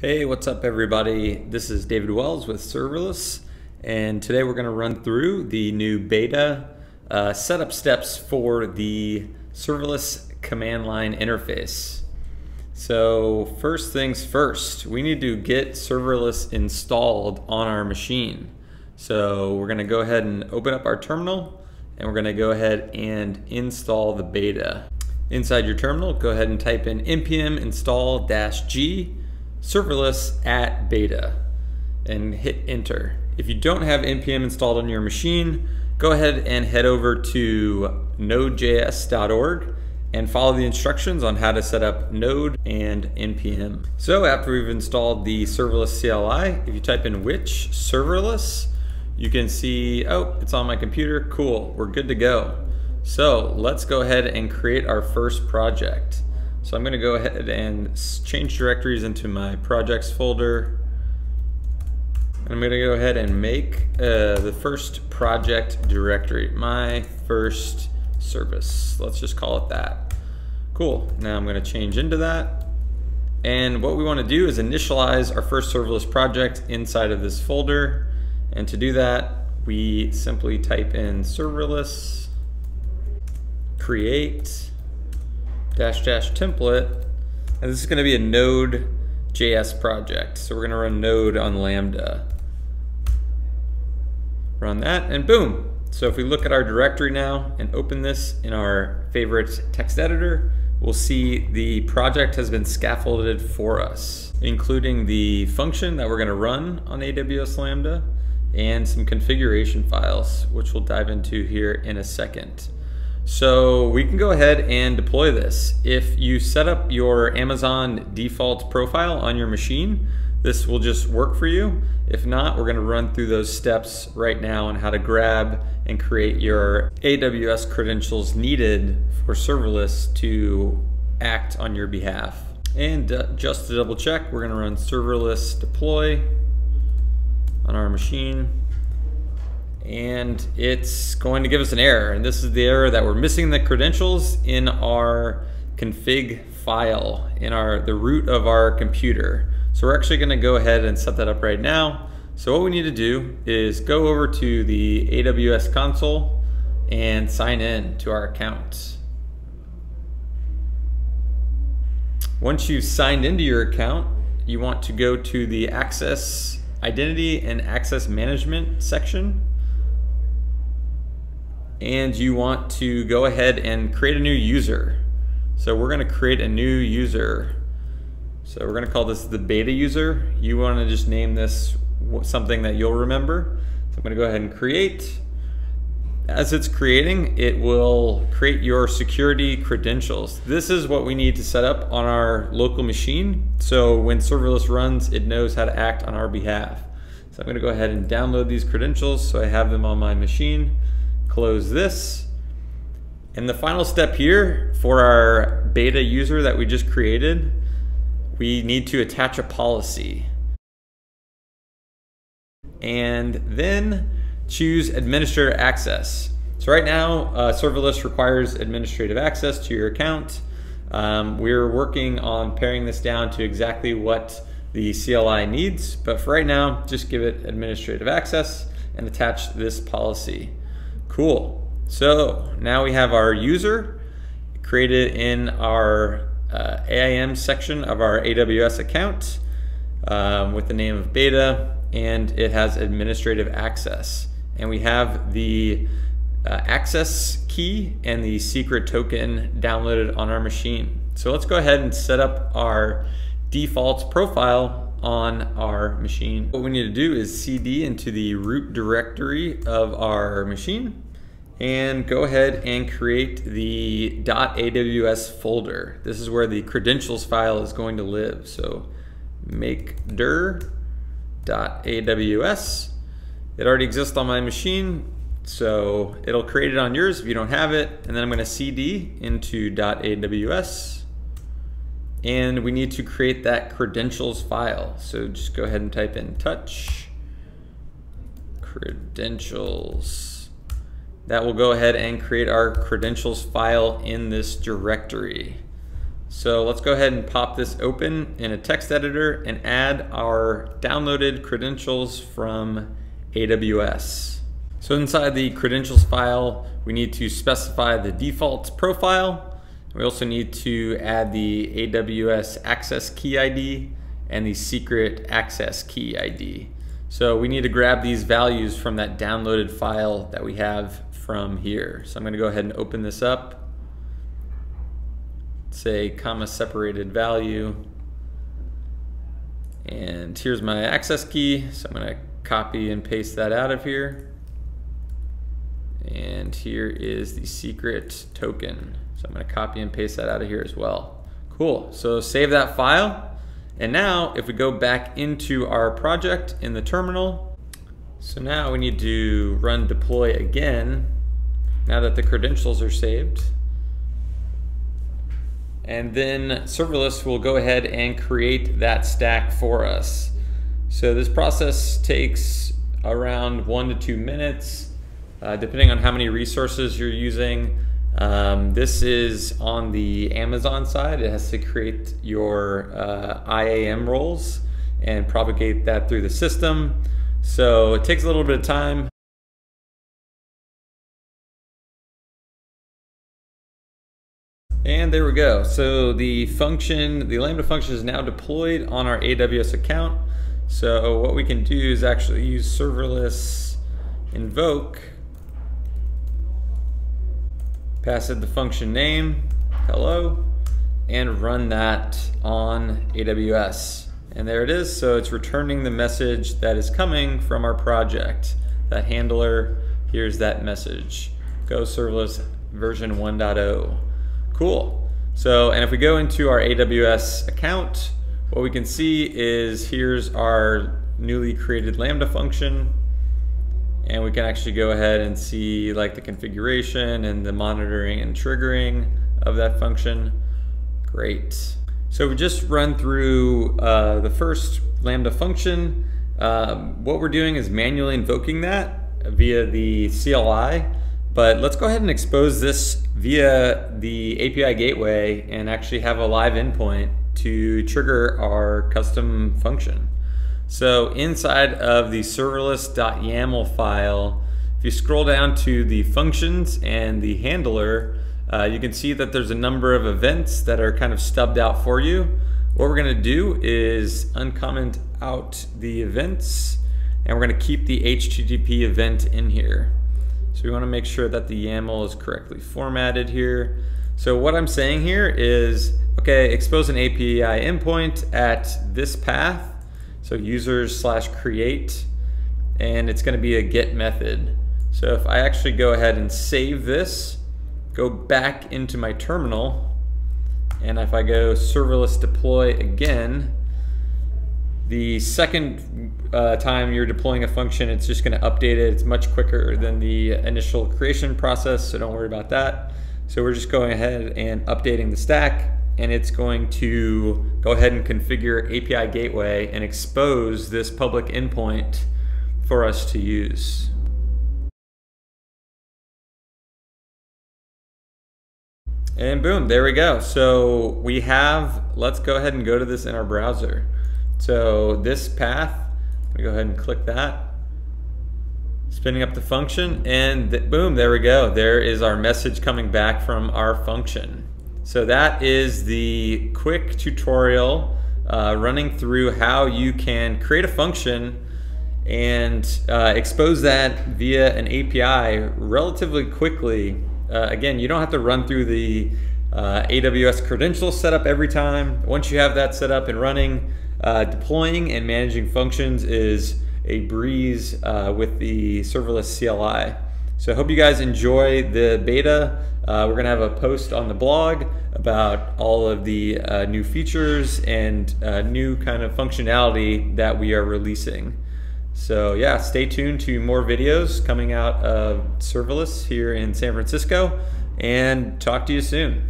Hey, what's up everybody? This is David Wells with Serverless, and today we're gonna run through the new beta uh, setup steps for the serverless command line interface. So first things first, we need to get serverless installed on our machine. So we're gonna go ahead and open up our terminal, and we're gonna go ahead and install the beta. Inside your terminal, go ahead and type in npm install-g serverless at beta and hit enter. If you don't have npm installed on your machine, go ahead and head over to nodejs.org and follow the instructions on how to set up node and npm. So after we've installed the serverless CLI, if you type in which serverless, you can see, oh, it's on my computer, cool, we're good to go. So let's go ahead and create our first project. So I'm going to go ahead and change directories into my projects folder. And I'm going to go ahead and make uh, the first project directory, my first service. Let's just call it that. Cool. Now I'm going to change into that. And what we want to do is initialize our first serverless project inside of this folder. And to do that, we simply type in serverless create dash dash template. And this is going to be a node JS project. So we're going to run node on Lambda. Run that and boom. So if we look at our directory now and open this in our favorite text editor, we'll see the project has been scaffolded for us, including the function that we're going to run on AWS Lambda and some configuration files, which we'll dive into here in a second. So we can go ahead and deploy this. If you set up your Amazon default profile on your machine, this will just work for you. If not, we're gonna run through those steps right now on how to grab and create your AWS credentials needed for serverless to act on your behalf. And uh, just to double check, we're gonna run serverless deploy on our machine and it's going to give us an error. And this is the error that we're missing the credentials in our config file, in our the root of our computer. So we're actually gonna go ahead and set that up right now. So what we need to do is go over to the AWS console and sign in to our account. Once you've signed into your account, you want to go to the access identity and access management section and you want to go ahead and create a new user. So we're gonna create a new user. So we're gonna call this the beta user. You wanna just name this something that you'll remember. So I'm gonna go ahead and create. As it's creating, it will create your security credentials. This is what we need to set up on our local machine. So when serverless runs, it knows how to act on our behalf. So I'm gonna go ahead and download these credentials so I have them on my machine close this. And the final step here for our beta user that we just created, we need to attach a policy. And then choose administrator access. So right now, uh, serverless requires administrative access to your account. Um, we're working on paring this down to exactly what the CLI needs, but for right now, just give it administrative access and attach this policy. Cool. So now we have our user created in our uh, IAM section of our AWS account um, with the name of beta and it has administrative access. And we have the uh, access key and the secret token downloaded on our machine. So let's go ahead and set up our default profile on our machine. What we need to do is cd into the root directory of our machine and go ahead and create the .aws folder. This is where the credentials file is going to live. So make dir .aws. It already exists on my machine, so it'll create it on yours if you don't have it. And then I'm gonna cd into .aws. And we need to create that credentials file. So just go ahead and type in touch credentials that will go ahead and create our credentials file in this directory. So let's go ahead and pop this open in a text editor and add our downloaded credentials from AWS. So inside the credentials file, we need to specify the default profile. We also need to add the AWS access key ID and the secret access key ID. So we need to grab these values from that downloaded file that we have from here. So I'm gonna go ahead and open this up say comma separated value. And here's my access key. So I'm gonna copy and paste that out of here. And here is the secret token. So I'm gonna copy and paste that out of here as well. Cool, so save that file. And now if we go back into our project in the terminal, so now we need to run deploy again. Now that the credentials are saved, and then serverless will go ahead and create that stack for us. So this process takes around one to two minutes, uh, depending on how many resources you're using. Um, this is on the Amazon side. It has to create your uh, IAM roles and propagate that through the system. So it takes a little bit of time. And there we go. So the function, the Lambda function is now deployed on our AWS account. So what we can do is actually use serverless invoke, pass it the function name, hello, and run that on AWS. And there it is. So it's returning the message that is coming from our project. That handler, here's that message. Go serverless version 1.0. Cool. So, and if we go into our AWS account, what we can see is here's our newly created Lambda function. And we can actually go ahead and see like the configuration and the monitoring and triggering of that function. Great. So we just run through uh, the first Lambda function. Um, what we're doing is manually invoking that via the CLI. But let's go ahead and expose this via the API gateway and actually have a live endpoint to trigger our custom function. So inside of the serverless.yaml file, if you scroll down to the functions and the handler, uh, you can see that there's a number of events that are kind of stubbed out for you. What we're gonna do is uncomment out the events and we're gonna keep the HTTP event in here. So we want to make sure that the YAML is correctly formatted here. So what I'm saying here is, okay, expose an API endpoint at this path, so users slash create, and it's going to be a get method. So if I actually go ahead and save this, go back into my terminal, and if I go serverless deploy again, the second uh, time you're deploying a function, it's just going to update it. It's much quicker than the initial creation process, so don't worry about that. So we're just going ahead and updating the stack, and it's going to go ahead and configure API gateway and expose this public endpoint for us to use. And boom, there we go. So we have, let's go ahead and go to this in our browser. So this path, I'm gonna go ahead and click that. Spinning up the function and th boom, there we go. There is our message coming back from our function. So that is the quick tutorial uh, running through how you can create a function and uh, expose that via an API relatively quickly. Uh, again, you don't have to run through the uh, AWS credential setup every time. Once you have that set up and running, uh, deploying and managing functions is a breeze uh, with the serverless CLI. So I hope you guys enjoy the beta. Uh, we're gonna have a post on the blog about all of the uh, new features and uh, new kind of functionality that we are releasing. So yeah, stay tuned to more videos coming out of serverless here in San Francisco and talk to you soon.